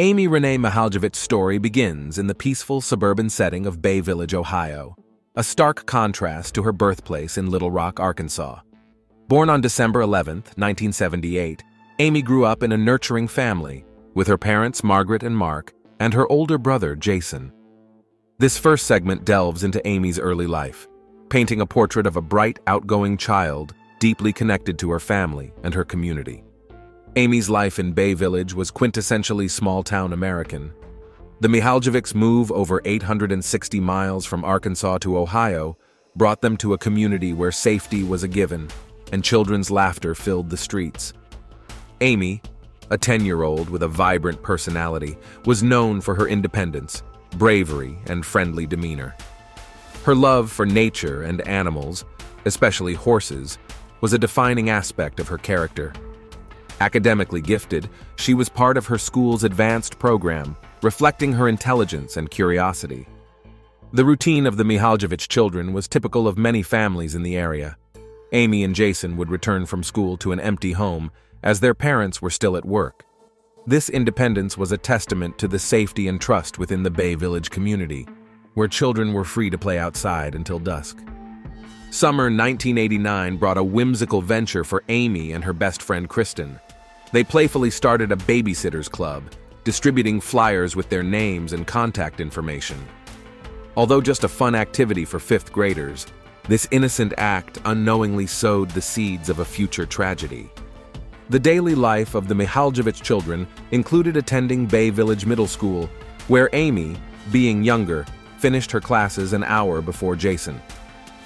Amy Renee Mihaljevic's story begins in the peaceful suburban setting of Bay Village, Ohio, a stark contrast to her birthplace in Little Rock, Arkansas. Born on December 11, 1978, Amy grew up in a nurturing family with her parents Margaret and Mark and her older brother Jason. This first segment delves into Amy's early life, painting a portrait of a bright, outgoing child deeply connected to her family and her community. Amy's life in Bay Village was quintessentially small-town American. The Mihaljevics' move over 860 miles from Arkansas to Ohio brought them to a community where safety was a given and children's laughter filled the streets. Amy, a 10-year-old with a vibrant personality, was known for her independence, bravery, and friendly demeanor. Her love for nature and animals, especially horses, was a defining aspect of her character. Academically gifted, she was part of her school's advanced program, reflecting her intelligence and curiosity. The routine of the Mihaljevic children was typical of many families in the area. Amy and Jason would return from school to an empty home as their parents were still at work. This independence was a testament to the safety and trust within the Bay Village community, where children were free to play outside until dusk. Summer 1989 brought a whimsical venture for Amy and her best friend Kristen. They playfully started a babysitters club, distributing flyers with their names and contact information. Although just a fun activity for fifth graders, this innocent act unknowingly sowed the seeds of a future tragedy. The daily life of the Mihaljevic children included attending Bay Village Middle School, where Amy, being younger, finished her classes an hour before Jason.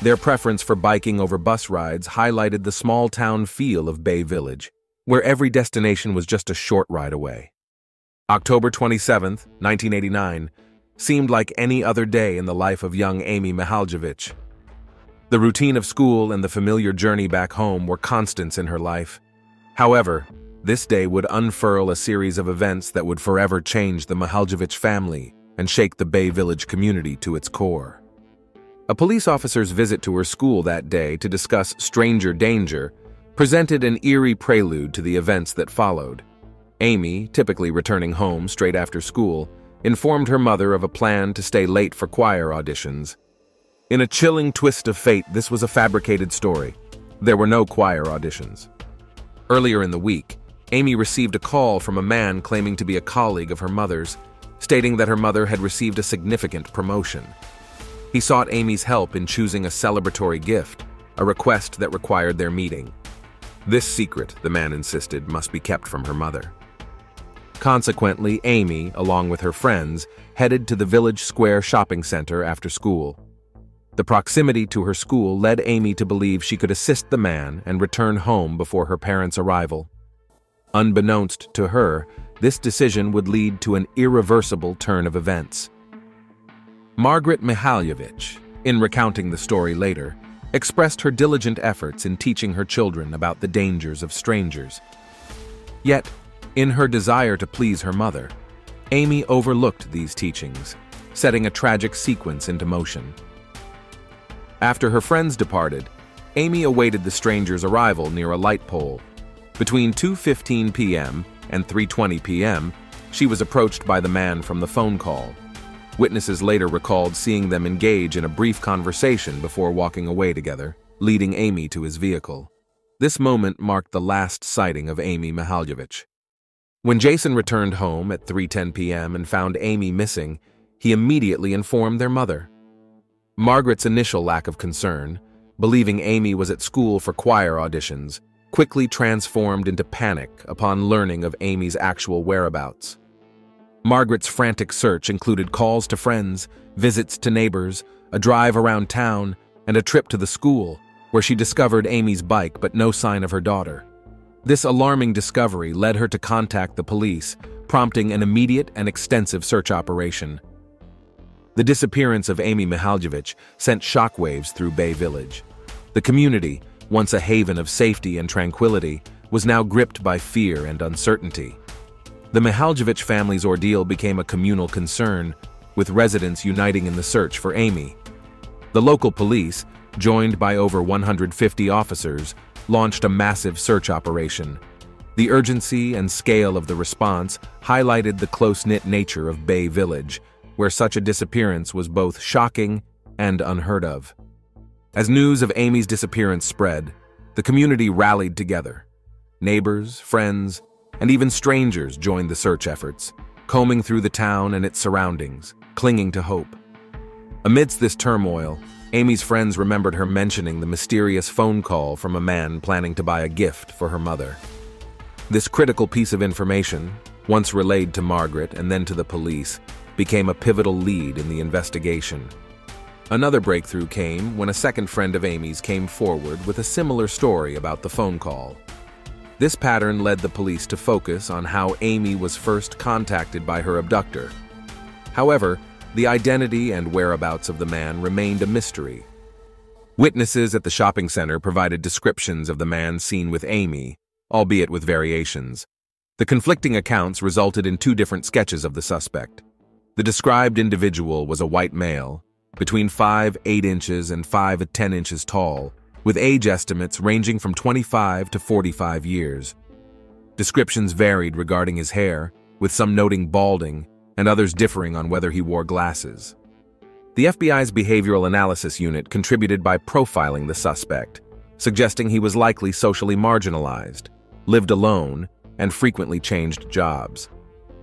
Their preference for biking over bus rides highlighted the small-town feel of Bay Village, where every destination was just a short ride away. October 27, 1989, seemed like any other day in the life of young Amy Mihaljevic. The routine of school and the familiar journey back home were constants in her life. However, this day would unfurl a series of events that would forever change the Mihaljevic family and shake the Bay Village community to its core. A police officer's visit to her school that day to discuss stranger danger presented an eerie prelude to the events that followed. Amy, typically returning home straight after school, informed her mother of a plan to stay late for choir auditions. In a chilling twist of fate, this was a fabricated story. There were no choir auditions. Earlier in the week, Amy received a call from a man claiming to be a colleague of her mother's, stating that her mother had received a significant promotion. He sought Amy's help in choosing a celebratory gift, a request that required their meeting. This secret, the man insisted, must be kept from her mother. Consequently, Amy, along with her friends, headed to the Village Square shopping center after school. The proximity to her school led Amy to believe she could assist the man and return home before her parents' arrival. Unbeknownst to her, this decision would lead to an irreversible turn of events. Margaret Mihaljevic, in recounting the story later, expressed her diligent efforts in teaching her children about the dangers of strangers. Yet, in her desire to please her mother, Amy overlooked these teachings, setting a tragic sequence into motion. After her friends departed, Amy awaited the stranger's arrival near a light pole. Between 2.15 p.m. and 3.20 p.m., she was approached by the man from the phone call. Witnesses later recalled seeing them engage in a brief conversation before walking away together, leading Amy to his vehicle. This moment marked the last sighting of Amy Mihaljevic. When Jason returned home at 3.10 p.m. and found Amy missing, he immediately informed their mother. Margaret's initial lack of concern, believing Amy was at school for choir auditions, quickly transformed into panic upon learning of Amy's actual whereabouts. Margaret's frantic search included calls to friends, visits to neighbors, a drive around town, and a trip to the school, where she discovered Amy's bike but no sign of her daughter. This alarming discovery led her to contact the police, prompting an immediate and extensive search operation. The disappearance of Amy Mihaljevic sent shockwaves through Bay Village. The community, once a haven of safety and tranquility, was now gripped by fear and uncertainty. The Mihaljevic family's ordeal became a communal concern, with residents uniting in the search for Amy. The local police, joined by over 150 officers, launched a massive search operation. The urgency and scale of the response highlighted the close-knit nature of Bay Village, where such a disappearance was both shocking and unheard of. As news of Amy's disappearance spread, the community rallied together. Neighbors, friends, and even strangers joined the search efforts, combing through the town and its surroundings, clinging to hope. Amidst this turmoil, Amy's friends remembered her mentioning the mysterious phone call from a man planning to buy a gift for her mother. This critical piece of information, once relayed to Margaret and then to the police, became a pivotal lead in the investigation. Another breakthrough came when a second friend of Amy's came forward with a similar story about the phone call. This pattern led the police to focus on how Amy was first contacted by her abductor. However, the identity and whereabouts of the man remained a mystery. Witnesses at the shopping center provided descriptions of the man seen with Amy, albeit with variations. The conflicting accounts resulted in two different sketches of the suspect. The described individual was a white male, between 5 8 inches and 5 10 inches tall, with age estimates ranging from 25 to 45 years. Descriptions varied regarding his hair, with some noting balding and others differing on whether he wore glasses. The FBI's Behavioral Analysis Unit contributed by profiling the suspect, suggesting he was likely socially marginalized, lived alone, and frequently changed jobs.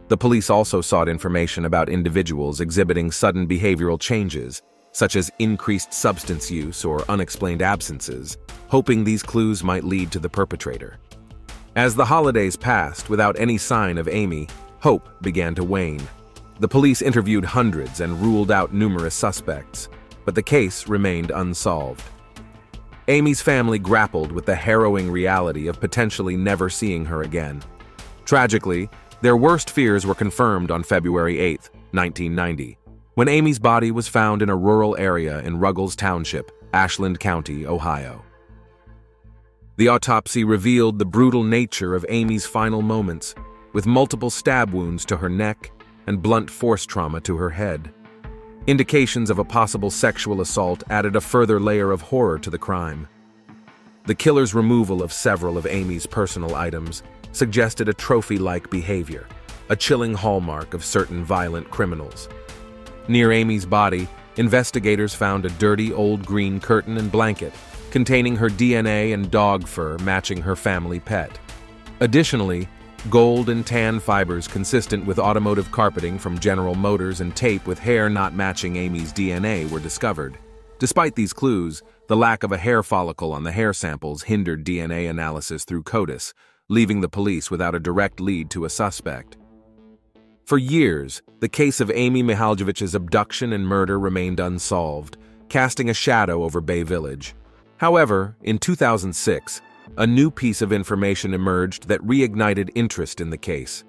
The police also sought information about individuals exhibiting sudden behavioral changes, such as increased substance use or unexplained absences, hoping these clues might lead to the perpetrator. As the holidays passed without any sign of Amy, hope began to wane. The police interviewed hundreds and ruled out numerous suspects, but the case remained unsolved. Amy's family grappled with the harrowing reality of potentially never seeing her again. Tragically, their worst fears were confirmed on February 8, 1990, when Amy's body was found in a rural area in Ruggles Township, Ashland County, Ohio. The autopsy revealed the brutal nature of Amy's final moments, with multiple stab wounds to her neck and blunt force trauma to her head. Indications of a possible sexual assault added a further layer of horror to the crime. The killer's removal of several of Amy's personal items suggested a trophy-like behavior, a chilling hallmark of certain violent criminals. Near Amy's body, investigators found a dirty old green curtain and blanket containing her DNA and dog fur matching her family pet. Additionally, gold and tan fibers consistent with automotive carpeting from General Motors and tape with hair not matching Amy's DNA were discovered. Despite these clues, the lack of a hair follicle on the hair samples hindered DNA analysis through CODIS, leaving the police without a direct lead to a suspect. For years, the case of Amy Mihaljevic's abduction and murder remained unsolved, casting a shadow over Bay Village. However, in 2006, a new piece of information emerged that reignited interest in the case.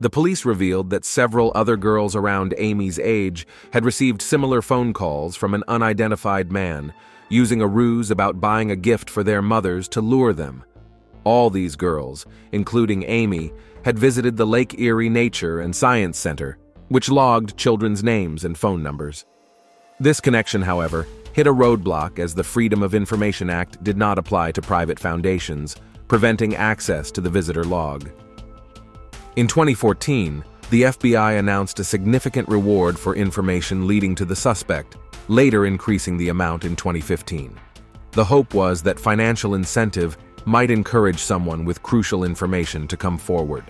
The police revealed that several other girls around Amy's age had received similar phone calls from an unidentified man, using a ruse about buying a gift for their mothers to lure them. All these girls, including Amy, had visited the Lake Erie Nature and Science Center, which logged children's names and phone numbers. This connection, however, hit a roadblock as the Freedom of Information Act did not apply to private foundations, preventing access to the visitor log. In 2014, the FBI announced a significant reward for information leading to the suspect, later increasing the amount in 2015. The hope was that financial incentive might encourage someone with crucial information to come forward.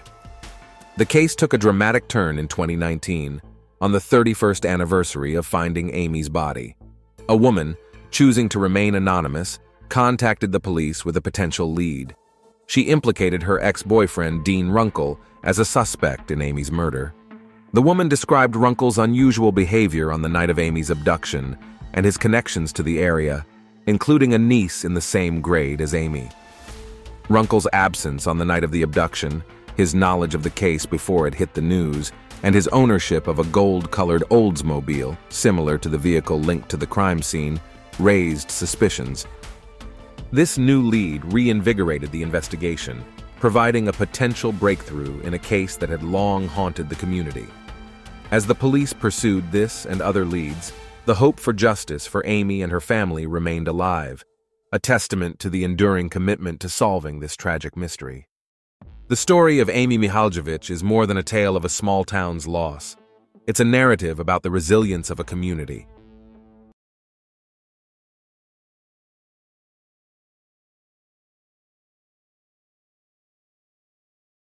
The case took a dramatic turn in 2019, on the 31st anniversary of finding Amy's body. A woman, choosing to remain anonymous, contacted the police with a potential lead. She implicated her ex-boyfriend, Dean Runkle, as a suspect in Amy's murder. The woman described Runkle's unusual behavior on the night of Amy's abduction and his connections to the area, including a niece in the same grade as Amy. Runkle's absence on the night of the abduction, his knowledge of the case before it hit the news, and his ownership of a gold-colored Oldsmobile, similar to the vehicle linked to the crime scene, raised suspicions. This new lead reinvigorated the investigation, providing a potential breakthrough in a case that had long haunted the community. As the police pursued this and other leads, the hope for justice for Amy and her family remained alive, a testament to the enduring commitment to solving this tragic mystery. The story of Amy Mihaljevic is more than a tale of a small town's loss. It's a narrative about the resilience of a community,